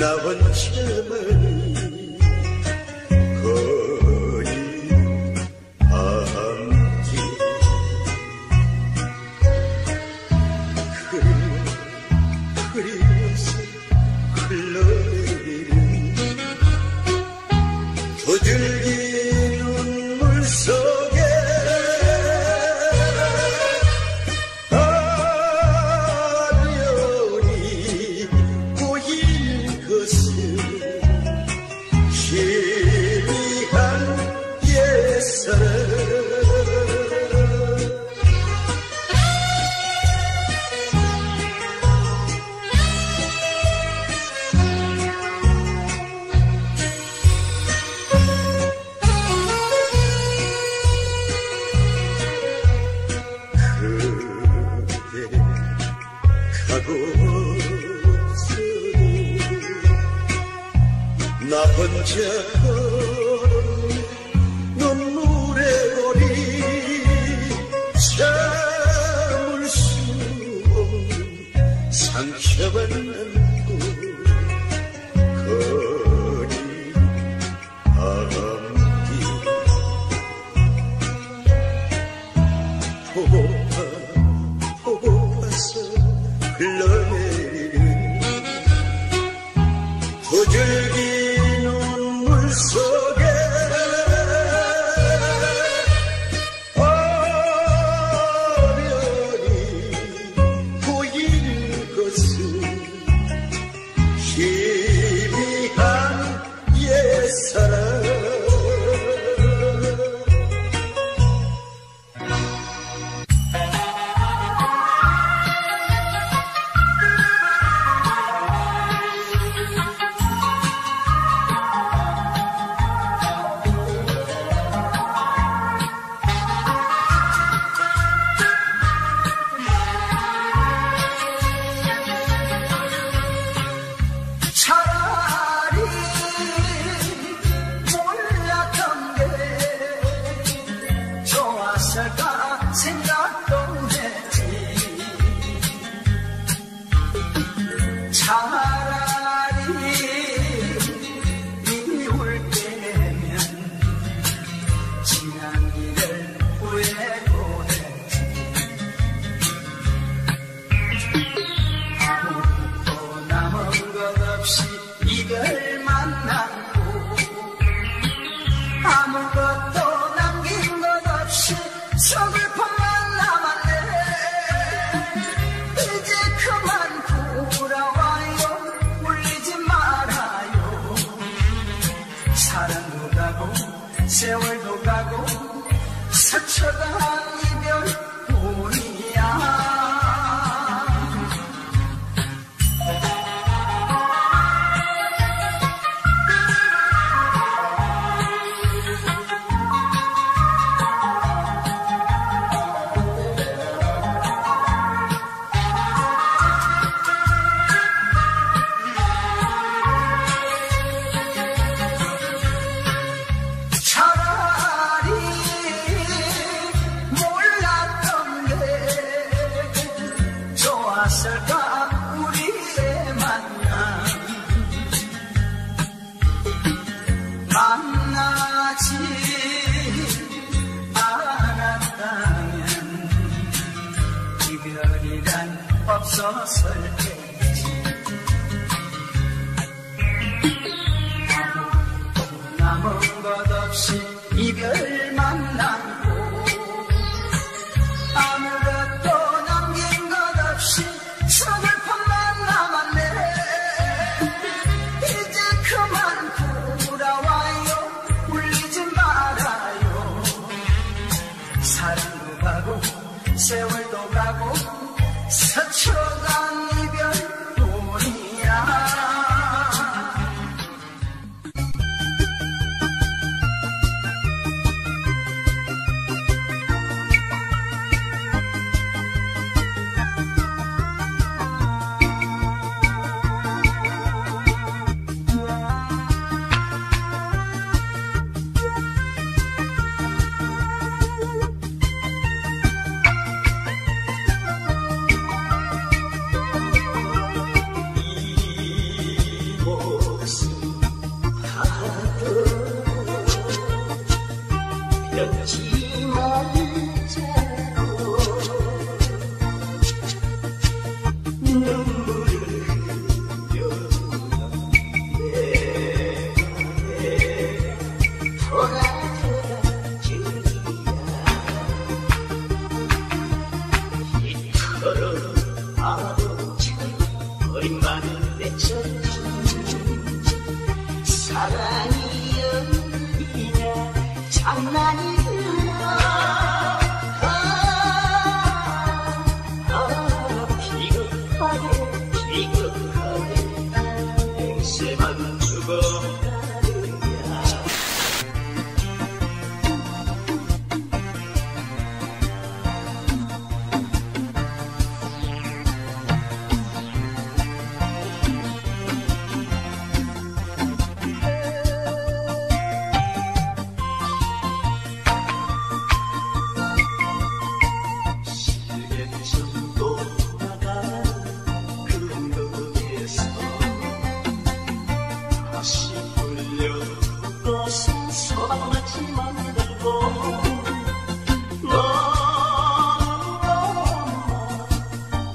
Love. and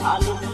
아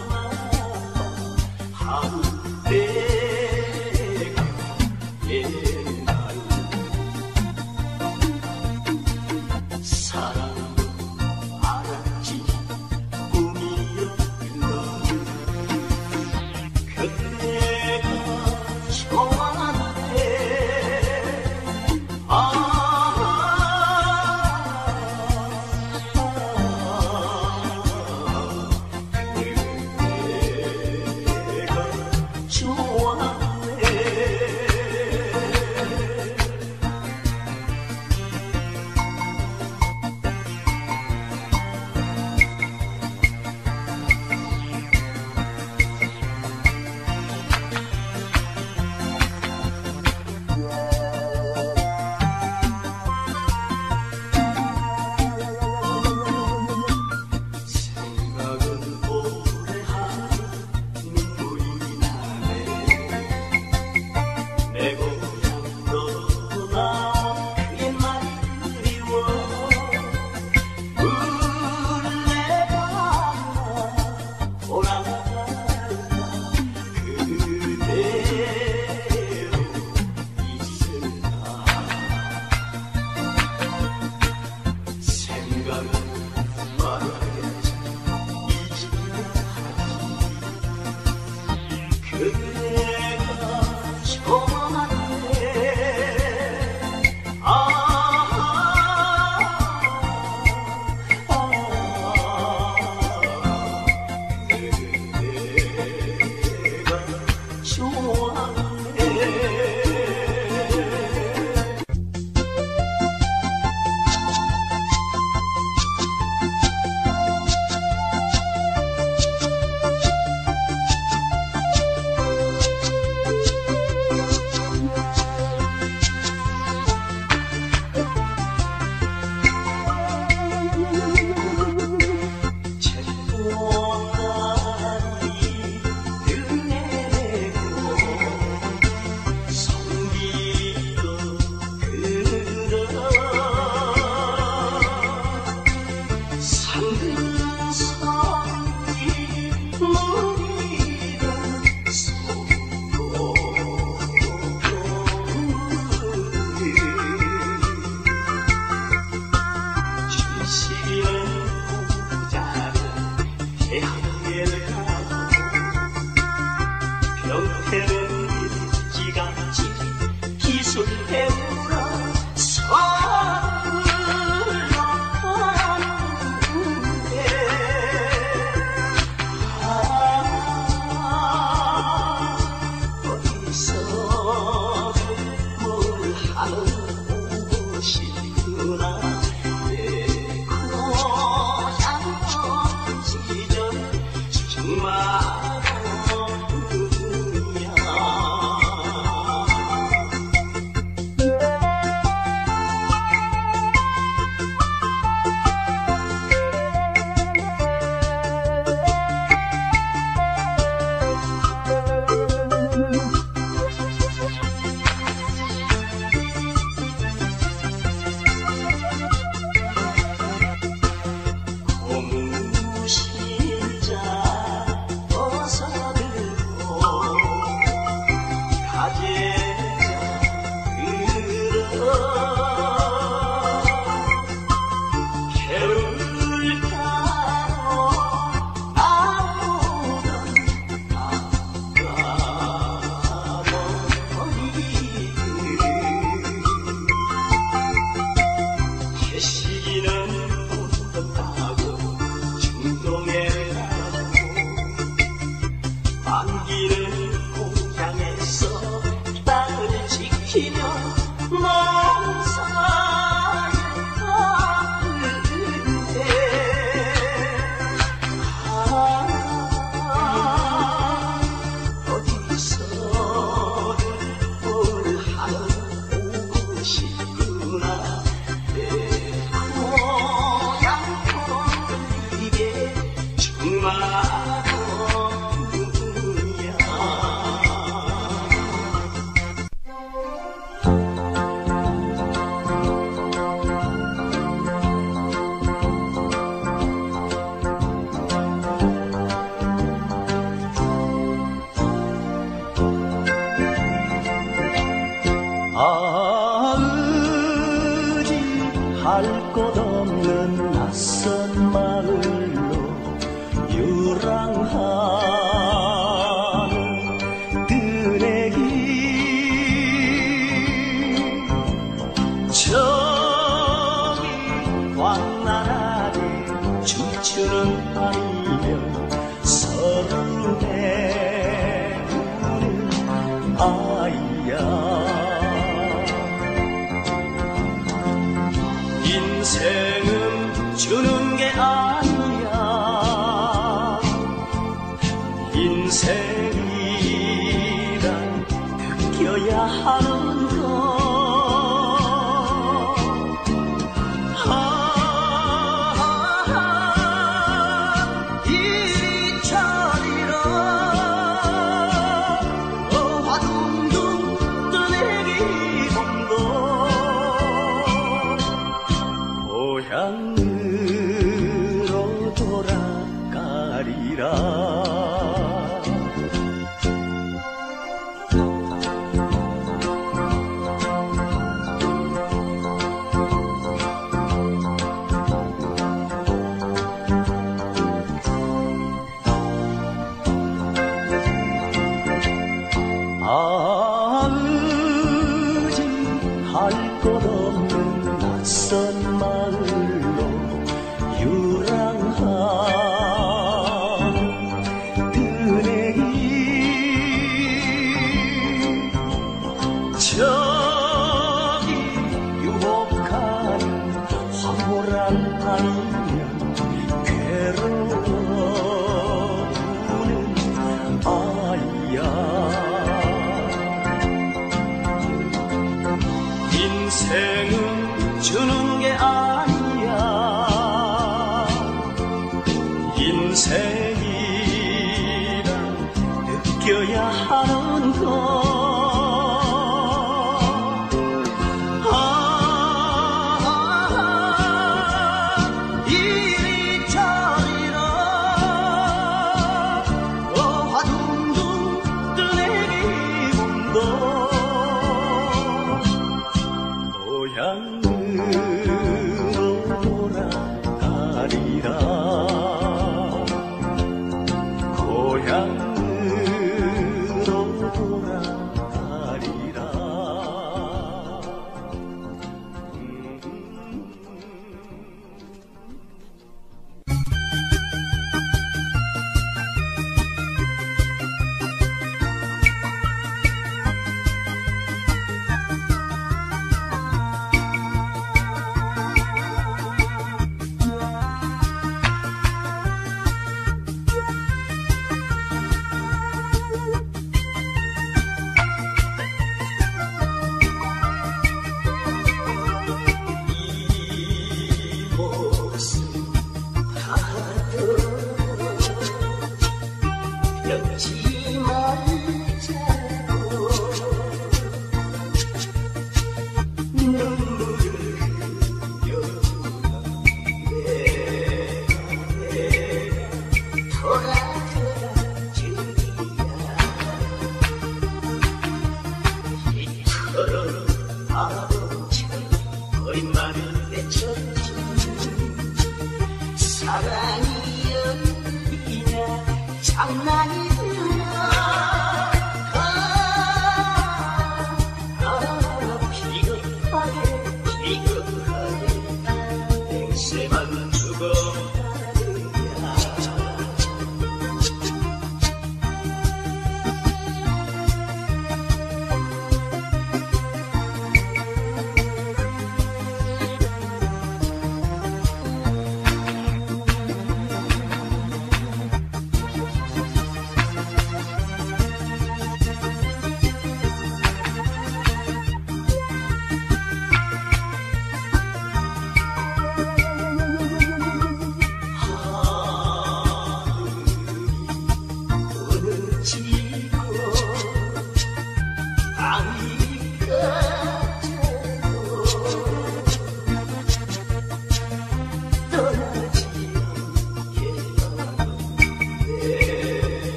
정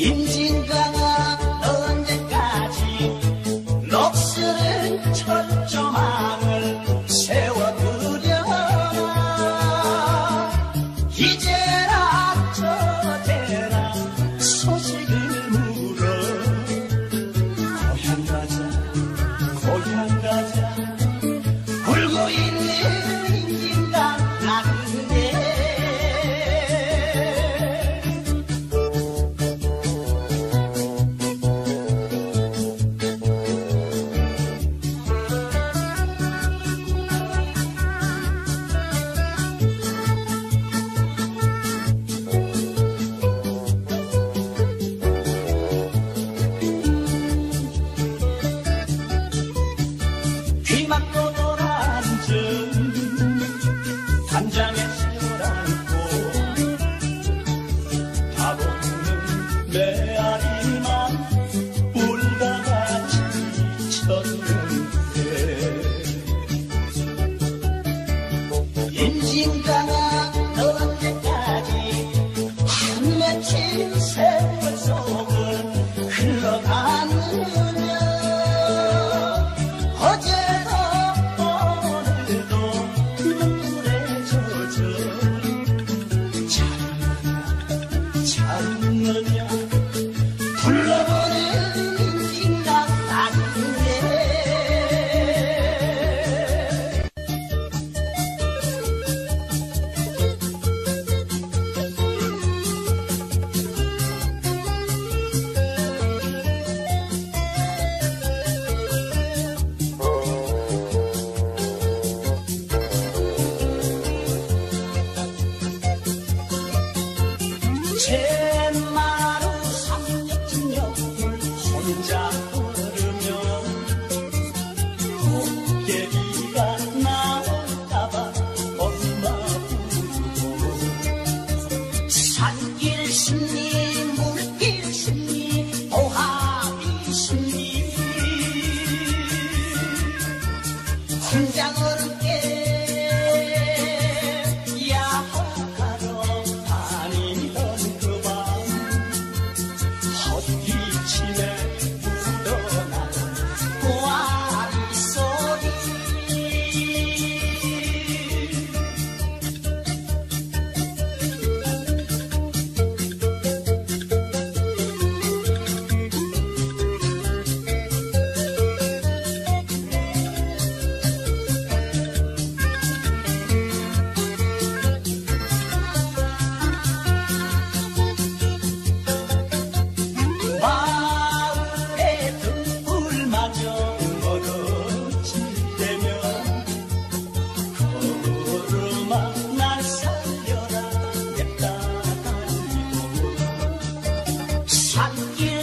迎接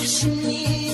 Krishna.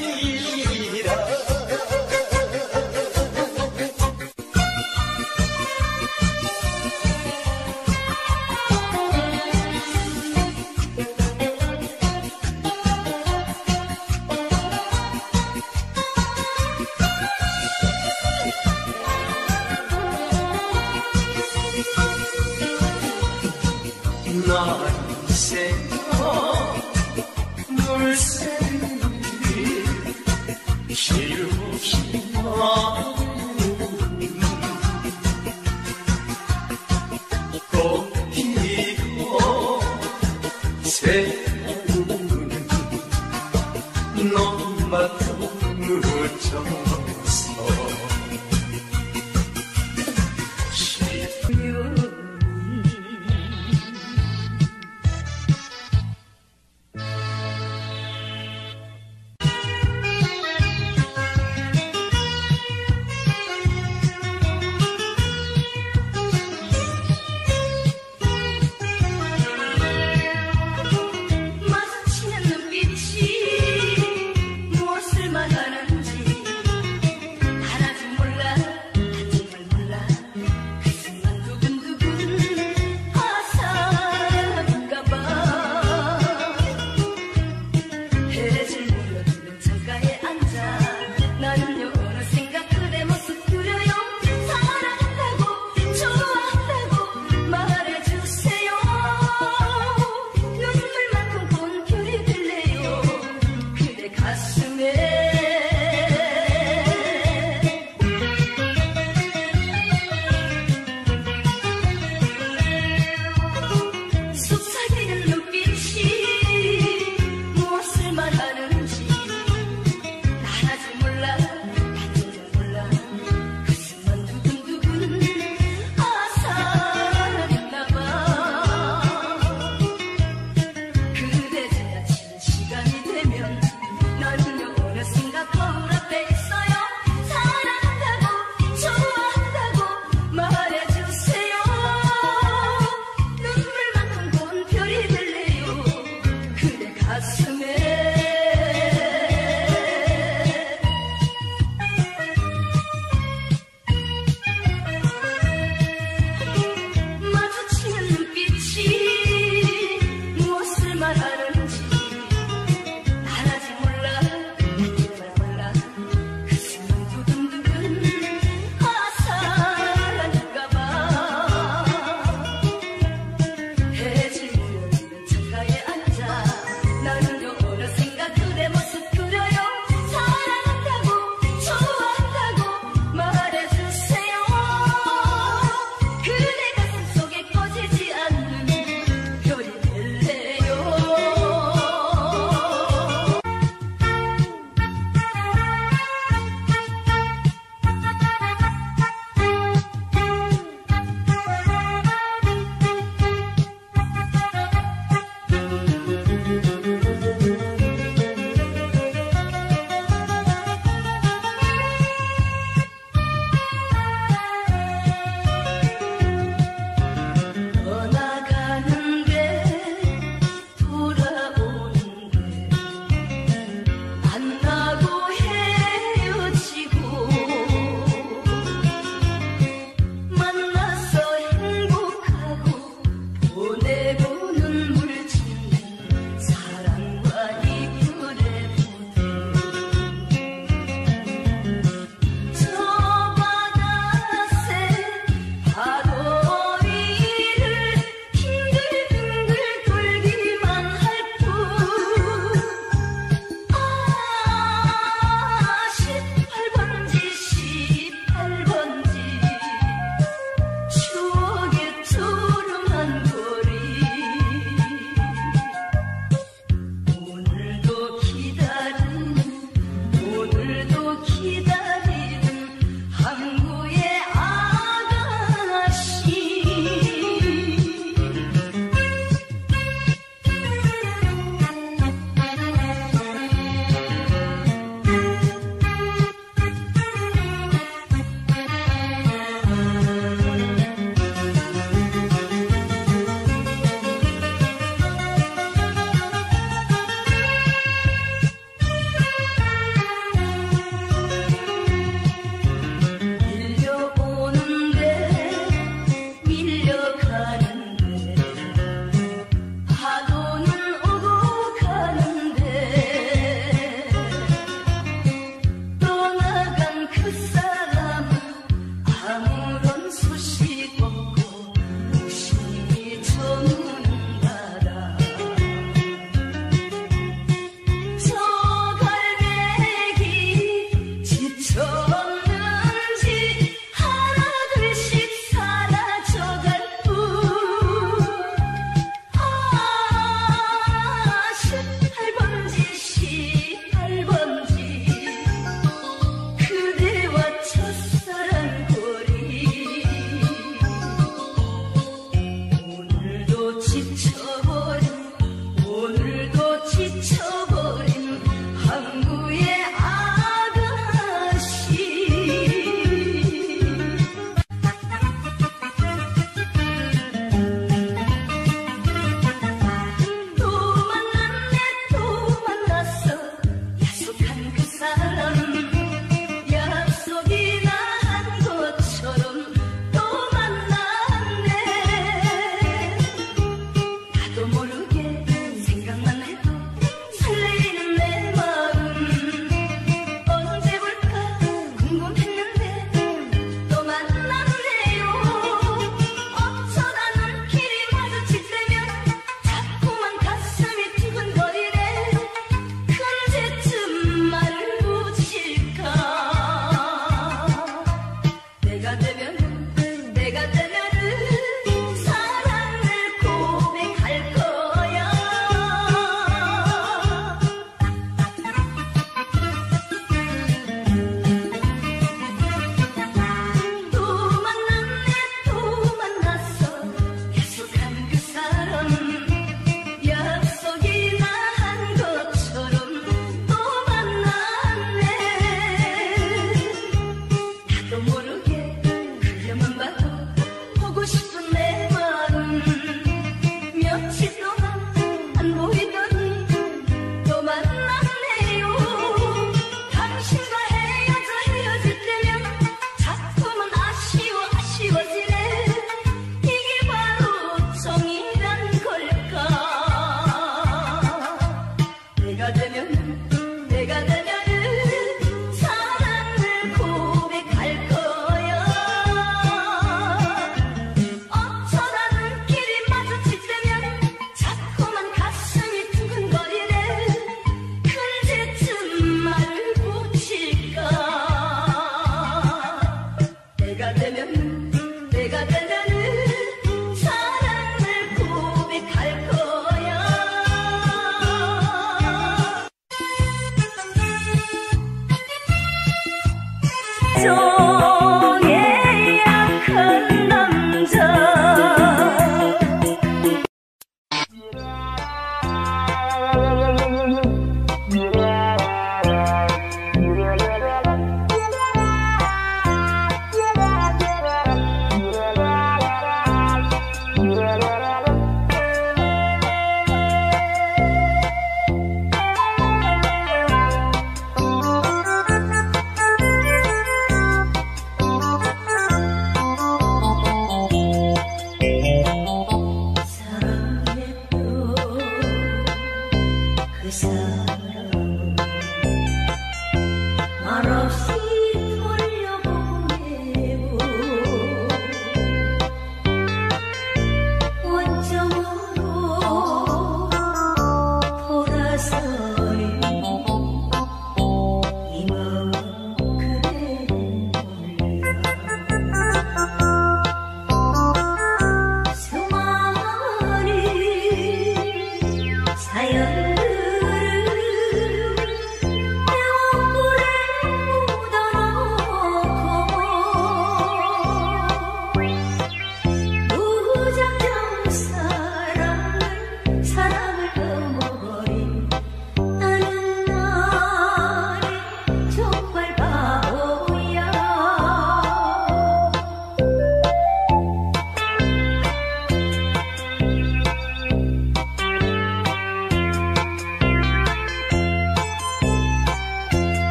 Yeah.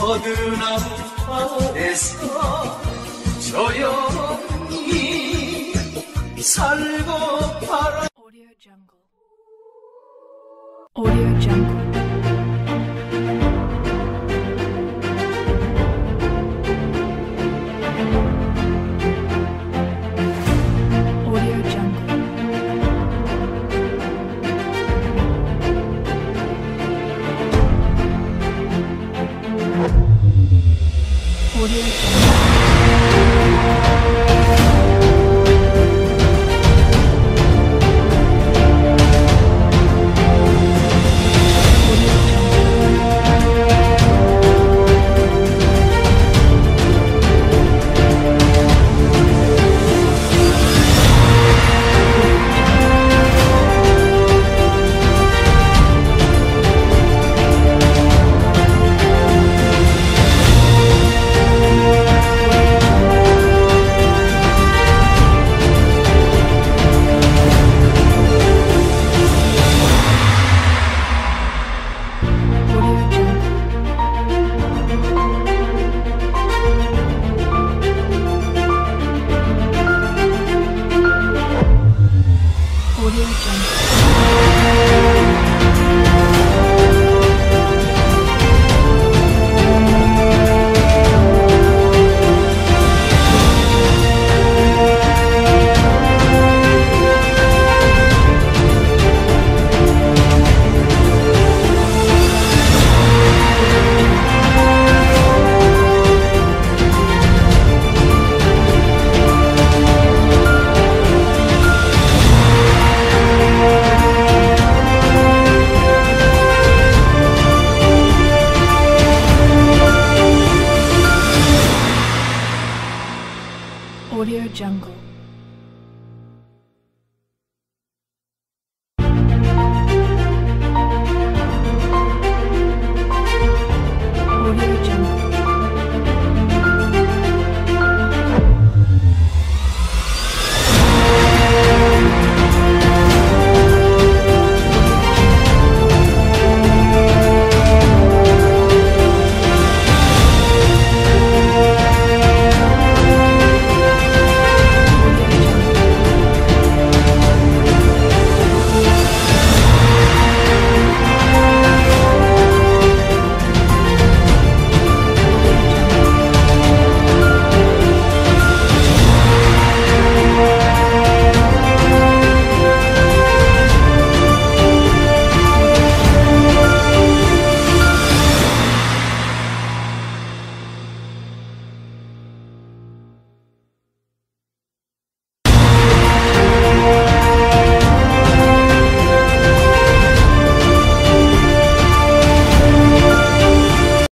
어두운 앞바에서 조용히 살고 팔아 오디오 정글 오디오 정글